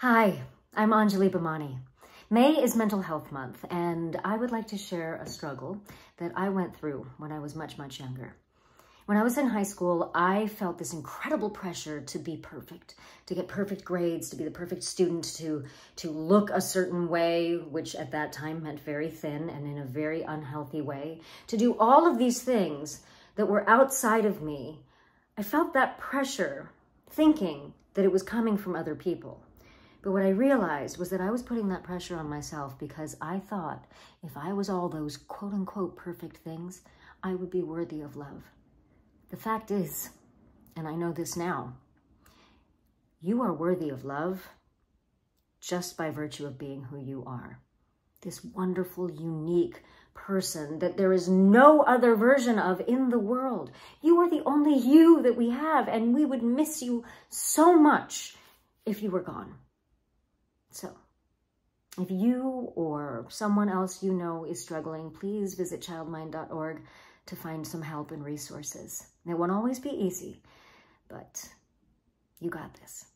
Hi, I'm Anjali Bhimani. May is Mental Health Month, and I would like to share a struggle that I went through when I was much, much younger. When I was in high school, I felt this incredible pressure to be perfect, to get perfect grades, to be the perfect student, to, to look a certain way, which at that time meant very thin and in a very unhealthy way, to do all of these things that were outside of me. I felt that pressure thinking that it was coming from other people. But what I realized was that I was putting that pressure on myself because I thought if I was all those quote unquote perfect things, I would be worthy of love. The fact is, and I know this now, you are worthy of love just by virtue of being who you are. This wonderful, unique person that there is no other version of in the world. You are the only you that we have, and we would miss you so much if you were gone. So if you or someone else you know is struggling, please visit childmind.org to find some help and resources. It won't always be easy, but you got this.